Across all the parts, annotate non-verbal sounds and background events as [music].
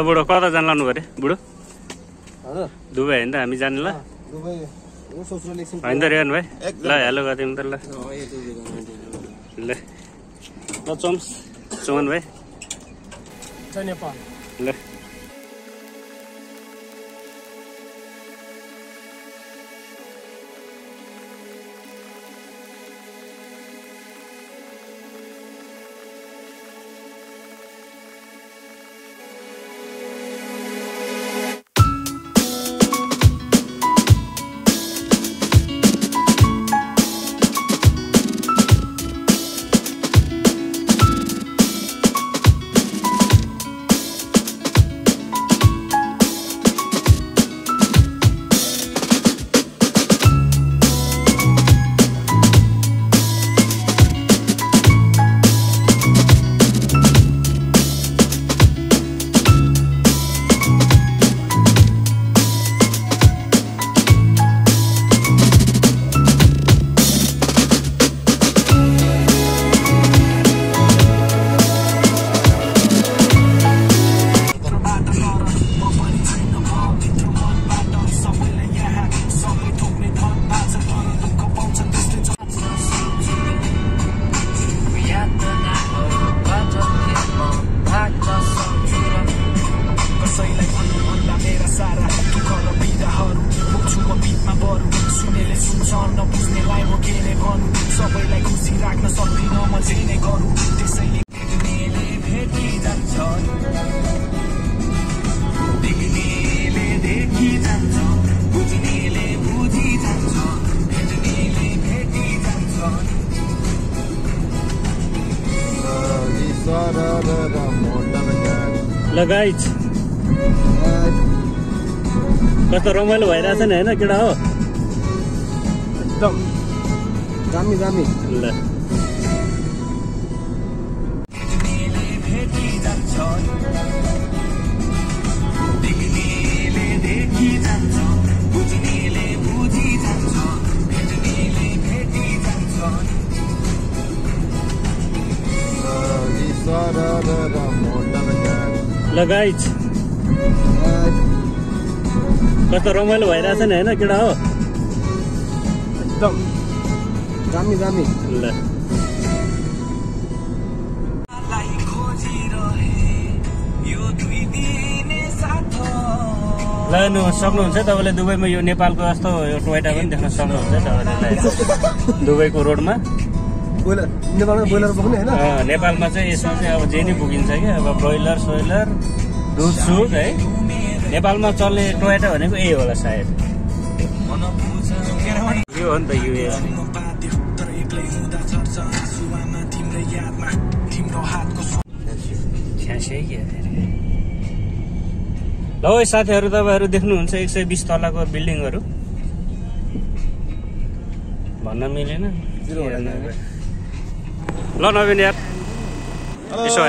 ल बुढो कता जानु लानु पऱ्यो? बुढो? हजुर दुबई होइन त हामी जाने ल। होइन त रेहन भाइ। ल हेलो गरिदिउँ त ल। चम्स। चमन भाइ। ल। ल गाइज कस्तो रमाइलो भइरहेछ नि होइन केटा हो? एकदम दामी दामी। ल। ल गाइज कस्तो रमाइलो भइरहेछ नि होइन केटा हो? एकदम। दामी दामी। ल। ल हेर्नु सक्नुहुन्छ तपाईँले दुबईमा यो नेपालको जस्तो यो टोयटा पनि देख्न सक्नुहुन्छ तपाईँले दुबईको रोडमा। नेपालमा बोक्ने होइन? नेपालमा चाहिँ यसमा चाहिँ अब जे नै बुकिन्छ कि अब ब्रोइलर सोइलर दुध सुध है। नेपालमा चल्ने टोयटा भनेको यही होला सायद। यो हो नि त युए ल है साथीहरू तपाईँहरू देख्नुहुन्छ एक सय बिस तलाको बिल्डिङहरू। भन्न मिलेन। ल नवीन यार। यसो।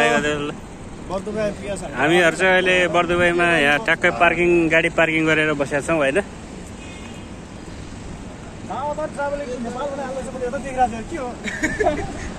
हामीहरू चाहिँ अहिले बर्दुबाईमा यहाँ ट्याक्कै पार्किङ गाडी पार्किङ गरेर बसेका छौँ होइन? [laughs]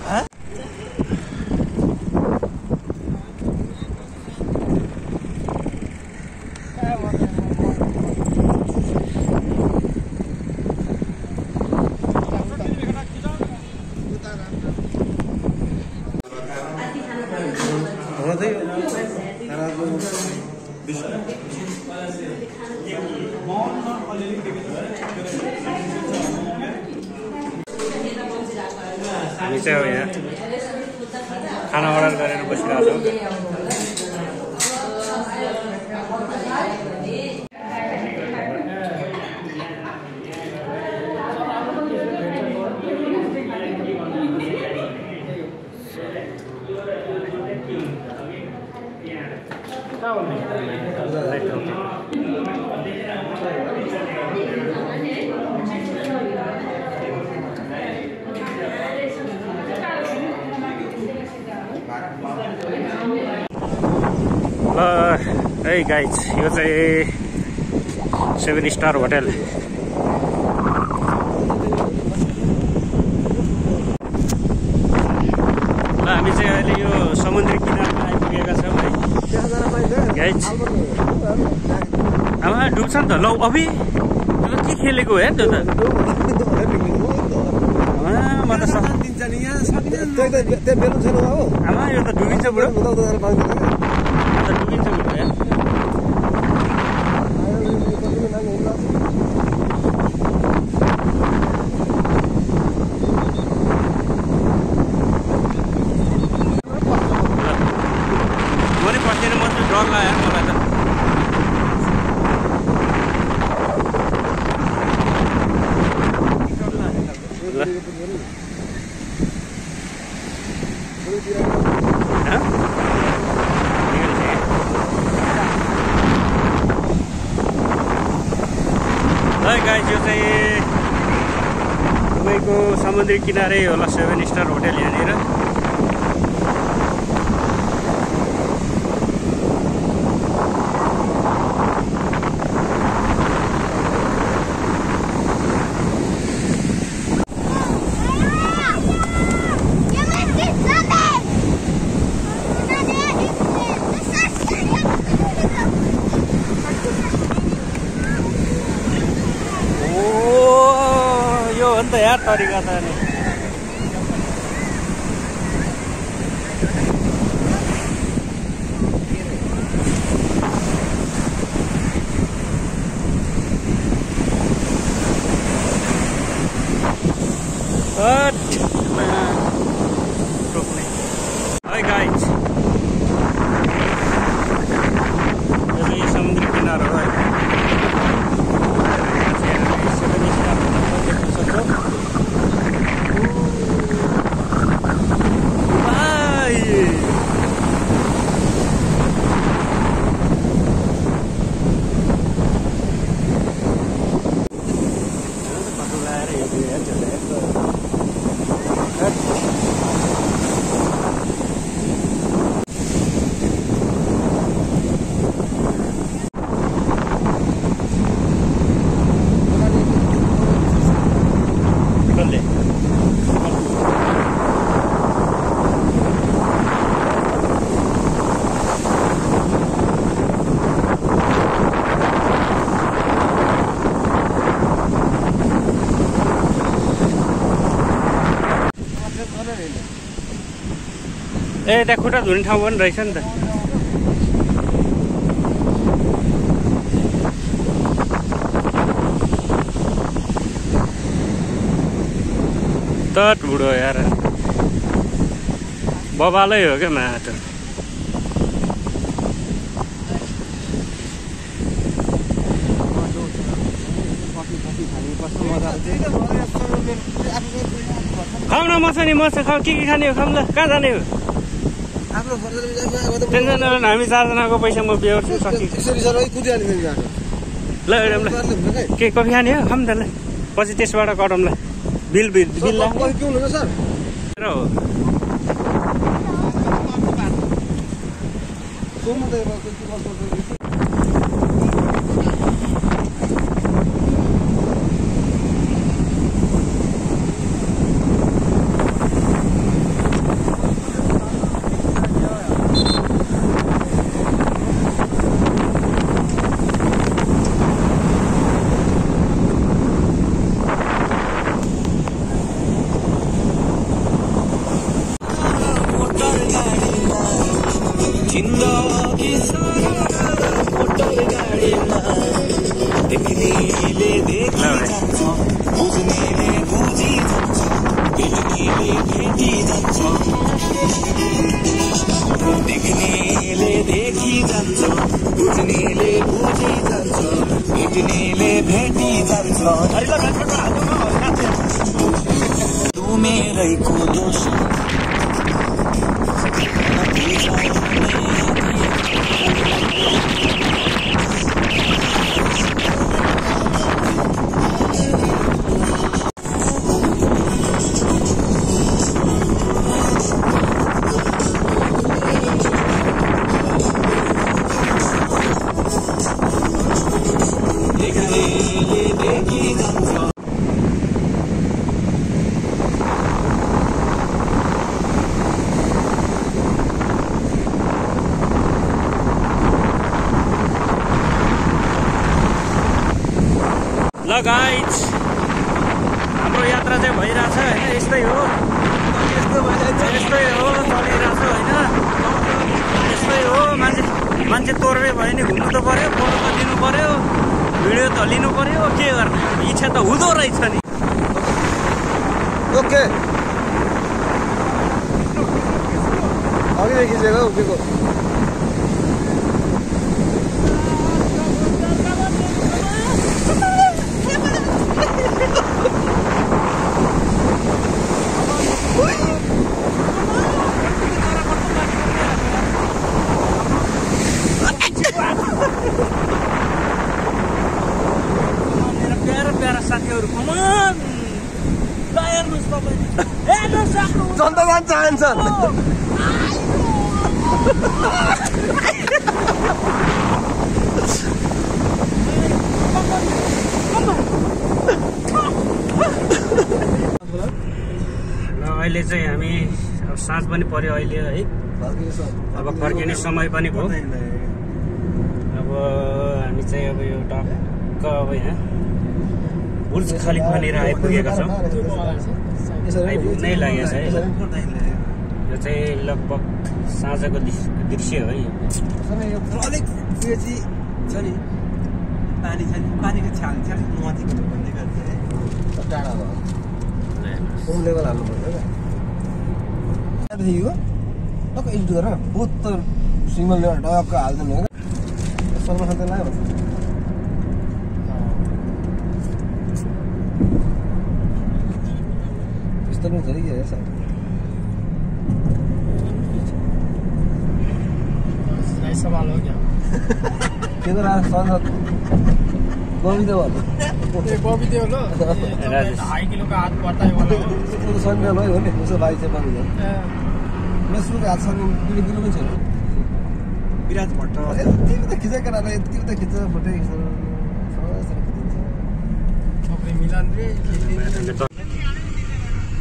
यहाँ खाना अर्डर गरेर बसिरहेको छौँ ल है गाइज यो चाहिँ सेभेन स्टार होटेल ल हामी चाहिँ अहिले यो समुद्री किनारमा आइपुगेका छौँ है। गाइज आमा डुब्छ नि त। लौ अभि त्यो त के खेलेको है त्यो त? आमा यो त डुबिन्छ बुढो। उता उता गरेर पानी यो त डुबिन्छ बुढो यार म नि पस्दैन म चाहिँ डर लाग्यो यार मलाई त ल हँ? है गाइज यो चाहिँ तपाईँको समुद्री किनारै होला सेभेन स्टार होटेल यहाँनिर ओ यो हो नि त यार तरिका त अनि हट, ला, रोक्ने है गाइज यो चाहिँ समुद्री किनार हो है सेभेन स्टार होटल देख्न सक्छौँ भाइ कस्तो लगाएर हिँड्यो यार त्यसलाई यस्तो। कसले ए त्यहाँ खुट्टा धुने ठाउँ पनि रहेछ नि त। तट बुढो यार। बबालै हो क्या माटो खाऊ न मछ नि मछ खाऊ। के के खाने हो? खाऊ ल। कहाँ जाने हो? टेन्सन हामी चारजनाको पैसा म बेहोर्छु ल के कफी खाने हो? खाऊँ त ल। पछि त्यसबाट कटौँ ल। बिल बिल बिल हो। देख्नेले देखि जान्छ बुझ्नेले बुझि जान्छ भेट्नेले भेटी जान्छ तु मेरैको दोष त हुँदो रहेछ नि ओके अघि खिचेको उभिको मेरो प्यारा प्यारा साथीहरू कमान ल हेर्नुहोस् तपाईँले हेर्नुहोस् आफ्नो ल अहिले चाहिँ हामी अब साँझ पनि पर्यो अहिले है। अब फर्किने समय पनि भयो। अब हामी चाहिँ अब यो टक्क अब यहाँ बुर्ज खलिफानिर आइपुगेका छौँ। आइपुग्नै लागेको छ है। चाहिँ लगभग साँझको दृश्य हो है यो। अलिक उयो चाहिँ छ नि पानी छ नि पानीको छ्याल भन्ने गर्छ टाढा भयो। लेभल हाल्नु पर्छ क्या? यो टक्क इन्टु गर बहुत त सिङ्गल लेभल टक्क हाल्दैन होइन त लाग्यो त्यस्तो पनि छ कि के हेर्छ सवाल हो त राज संसद गोविन्द भन्नु ये बॉबी देव लो ये राजेश। ढाई किलो का हाथ पड़ता है नि उसको भाइ चाहिँ बन्द मेसुको हात सन्डे किलो किलो पनि छैन विराज भट्ट यति त खिचेको यति त खिच्छ फोटो खिच्छ छोकरी मिलन रे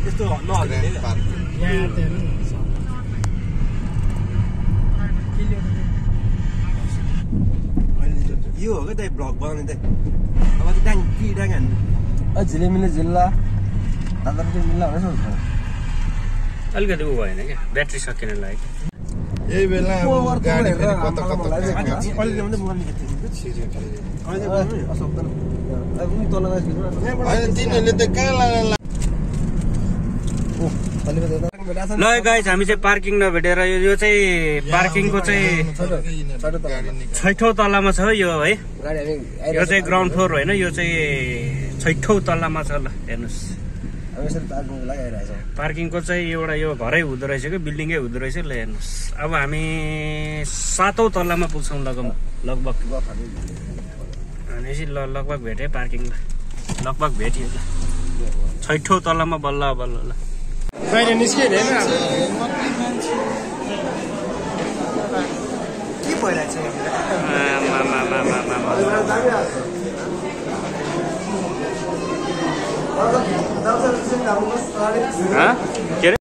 यस्तो नहल्ने यहाँ तेरो यो हो क्या त्यही भ्लग बनाउने त्यही अब चाहिँ डाङ कि डाङ हान्नु झिलिमिली जिल्ला दादा मिल्ला भनेर सोच्छ अलिकति ऊ भएन क्या ब्याट्री सकिन लाग्यो यही बेला तिनीहरूले त कहाँ लाला ल गाइज हामी चाहिँ पार्किङ नभेटेर यो यो चाहिँ पार्किङको चाहिँ। छैठौँ तलामा। छ यो है? यो चाहिँ। ग्राउन्ड फ्लोर होइन यो चाहिँ छैठौँ तलामा छ ल हेर्नुहोस्। हामी यसरी पार्किङको चाहिँ एउटा यो घरै हुँदो रहेछ कि बिल्डिङै हुँदो रहेछ ल हेर्नुहोस्। अब हामी सातौँ तल्लामा पुग्छौँ लगभग। लगभग। भनेपछि ल लगभग भेटेँ पार्किङ ल। लगभग भेटियो ल। छैठौँ तल्लामा बल्ल बल्ल ल। बाहिर निस्कियो नि होइन? के अरे